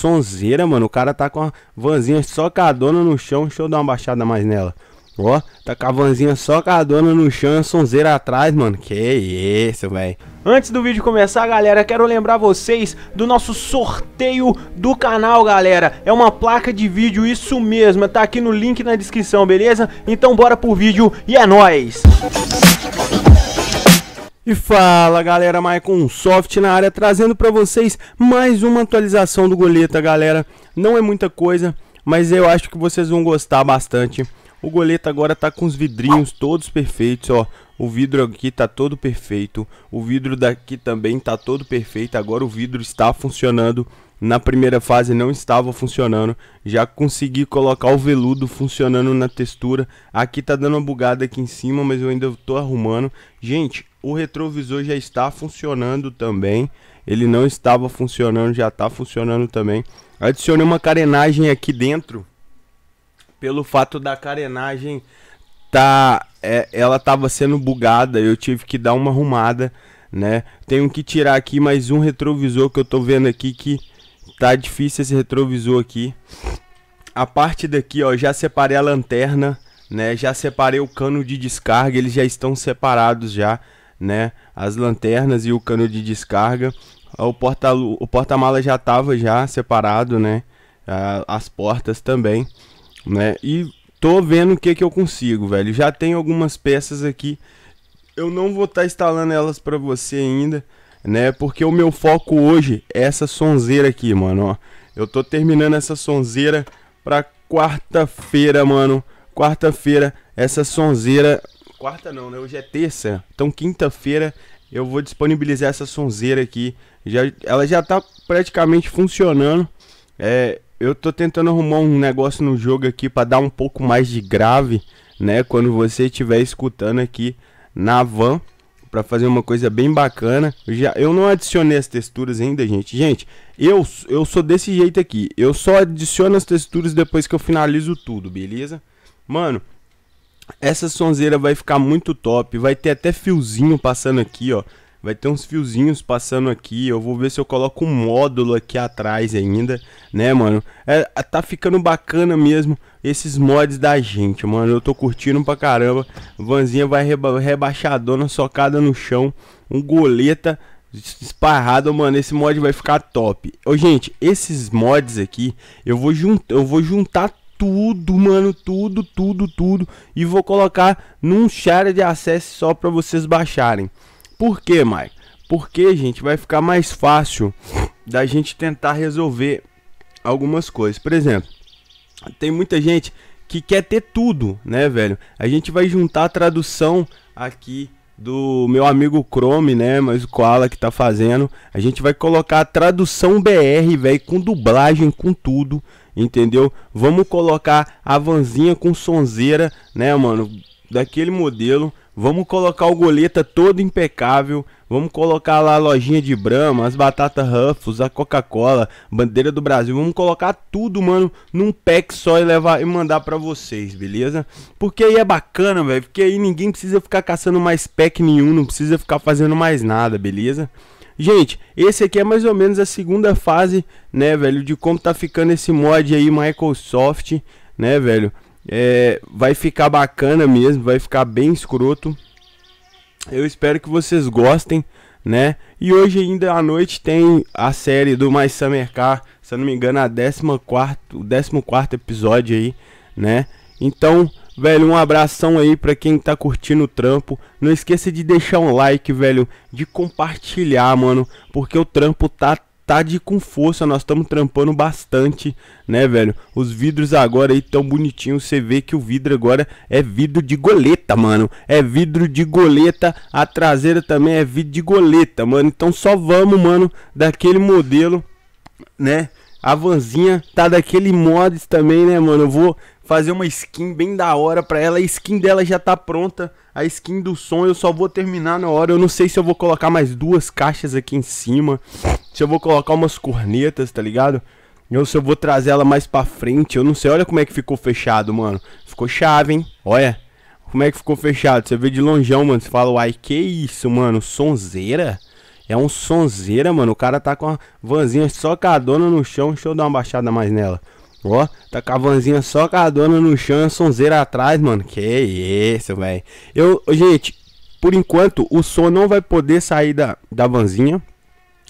sonzeira, mano. O cara tá com a vanzinha socadona no chão. Deixa eu dar uma baixada mais nela. Ó, tá com a vanzinha socadona no chão e a sonzeira atrás, mano. Que isso, velho. Antes do vídeo começar, galera, quero lembrar vocês do nosso sorteio do canal, galera. É uma placa de vídeo, isso mesmo. Tá aqui no link na descrição, beleza? Então bora pro vídeo e é nóis! E fala galera, Maicon Soft na área, trazendo para vocês mais uma atualização do Goleta, galera. Não é muita coisa, mas eu acho que vocês vão gostar bastante. O Goleta agora tá com os vidrinhos todos perfeitos, ó. O vidro aqui tá todo perfeito. O vidro daqui também tá todo perfeito. Agora o vidro está funcionando. Na primeira fase não estava funcionando. Já consegui colocar o veludo funcionando na textura. Aqui tá dando uma bugada aqui em cima, mas eu ainda tô arrumando. Gente, o retrovisor já está funcionando também. Ele não estava funcionando, já está funcionando também. Adicionei uma carenagem aqui dentro. Pelo fato da carenagem tá, é, ela estava sendo bugada, eu tive que dar uma arrumada, né? Tenho que tirar aqui mais um retrovisor que eu tô vendo aqui que tá difícil esse retrovisor aqui. A parte daqui, ó, já separei a lanterna, né? Já separei o cano de descarga, eles já estão separados já né? As lanternas e o cano de descarga. O porta o porta-mala já estava já separado, né? As portas também, né? E tô vendo o que que eu consigo, velho. Já tem algumas peças aqui. Eu não vou estar tá instalando elas para você ainda, né? Porque o meu foco hoje é essa sonzeira aqui, mano, ó. Eu tô terminando essa sonzeira para quarta-feira, mano. Quarta-feira, essa sonzeira Quarta não, né? Hoje é terça. Então quinta-feira eu vou disponibilizar essa sonzeira aqui. Já, ela já tá praticamente funcionando. É, eu tô tentando arrumar um negócio no jogo aqui para dar um pouco mais de grave, né? Quando você estiver escutando aqui na van para fazer uma coisa bem bacana. Eu, já, eu não adicionei as texturas ainda, gente. Gente, eu, eu sou desse jeito aqui. Eu só adiciono as texturas depois que eu finalizo tudo, beleza? Mano, essa sonzeira vai ficar muito top. Vai ter até fiozinho passando aqui, ó. Vai ter uns fiozinhos passando aqui. Eu vou ver se eu coloco um módulo aqui atrás ainda, né, mano? É, tá ficando bacana mesmo esses mods da gente, mano. Eu tô curtindo pra caramba. Vanzinha vai reba rebaixadona, socada no chão. Um goleta esparrado, mano. Esse mod vai ficar top. Ô, gente, esses mods aqui, eu vou, junt eu vou juntar tudo, mano, tudo, tudo, tudo e vou colocar num share de acesso só para vocês baixarem. Por quê, Mike? Porque, gente, vai ficar mais fácil da gente tentar resolver algumas coisas. Por exemplo, tem muita gente que quer ter tudo, né, velho? A gente vai juntar a tradução aqui do meu amigo Chrome, né, mas o Koala que tá fazendo. A gente vai colocar a tradução BR, velho, com dublagem, com tudo entendeu? Vamos colocar a vanzinha com sonzeira, né, mano? Daquele modelo. Vamos colocar o goleta todo impecável. Vamos colocar lá a lojinha de Brahma, as batatas Ruffles, a Coca-Cola, bandeira do Brasil. Vamos colocar tudo, mano, num pack só e levar e mandar para vocês, beleza? Porque aí é bacana, velho. Porque aí ninguém precisa ficar caçando mais pack nenhum, não precisa ficar fazendo mais nada, beleza? Gente, esse aqui é mais ou menos a segunda fase, né, velho, de como tá ficando esse mod aí Microsoft, né, velho. É, vai ficar bacana mesmo, vai ficar bem escroto. Eu espero que vocês gostem, né? E hoje ainda à noite tem a série do Mais Summer Car, se eu não me engano, a 14 o 14 episódio aí, né? Então, Velho, um abração aí pra quem tá curtindo o trampo. Não esqueça de deixar um like, velho, de compartilhar, mano, porque o trampo tá tá de com força, nós estamos trampando bastante, né, velho? Os vidros agora aí tão bonitinhos, você vê que o vidro agora é vidro de goleta, mano. É vidro de goleta, a traseira também é vidro de goleta, mano. Então só vamos, mano, daquele modelo, né? A vanzinha tá daquele mods também, né, mano? Eu vou fazer uma skin bem da hora pra ela. A skin dela já tá pronta. A skin do som eu só vou terminar na hora. Eu não sei se eu vou colocar mais duas caixas aqui em cima. Se eu vou colocar umas cornetas, tá ligado? Ou se eu vou trazer ela mais pra frente. Eu não sei. Olha como é que ficou fechado, mano. Ficou chave, hein? Olha. Como é que ficou fechado? Você vê de longeão, mano. Você fala, uai, que isso, mano? Sonzeira? É um sonzeira, mano. O cara tá com a vanzinha socadona no chão. Deixa eu dar uma baixada mais nela. Ó, tá com a vanzinha socadona no chão, a sonzeira atrás, mano. Que isso, velho. Eu, gente, por enquanto, o som não vai poder sair da, da vanzinha.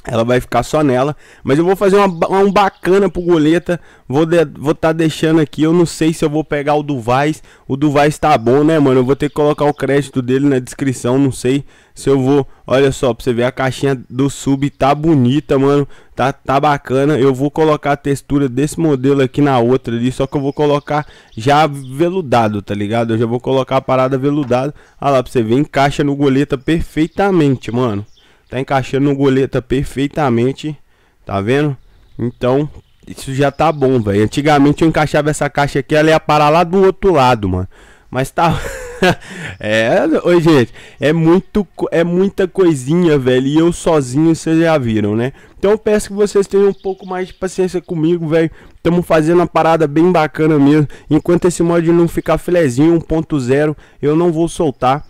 Ela vai ficar só nela. Mas eu vou fazer uma, um bacana pro Goleta. Vou de, vou tá deixando aqui. Eu não sei se eu vou pegar o do Vaz. O do Vaz tá bom, né, mano? Eu vou ter que colocar o crédito dele na descrição. Não sei se eu vou. Olha só, pra você ver a caixinha do sub tá bonita, mano. Tá, tá bacana. Eu vou colocar a textura desse modelo aqui na outra ali. Só que eu vou colocar já veludado, tá ligado? Eu já vou colocar a parada veludada. Olha lá, pra você ver. Encaixa no Goleta perfeitamente, mano. Tá encaixando no goleta perfeitamente. Tá vendo? Então, isso já tá bom, velho. Antigamente eu encaixava essa caixa aqui, ela ia parar lá do outro lado, mano. Mas tá. é, oi, gente. É, muito, é muita coisinha, velho. E eu sozinho, vocês já viram, né? Então eu peço que vocês tenham um pouco mais de paciência comigo, velho. Estamos fazendo uma parada bem bacana mesmo. Enquanto esse mod não ficar filezinho 1.0, eu não vou soltar.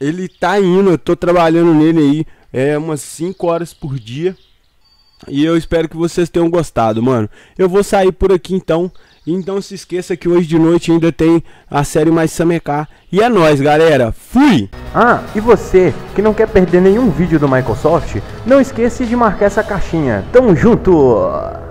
Ele tá indo, eu tô trabalhando nele aí é umas 5 horas por dia. E eu espero que vocês tenham gostado, mano. Eu vou sair por aqui então. Então se esqueça que hoje de noite ainda tem a série mais Samecar. E é nóis, galera. Fui! Ah, e você que não quer perder nenhum vídeo do Microsoft, não esqueça de marcar essa caixinha. Tamo junto!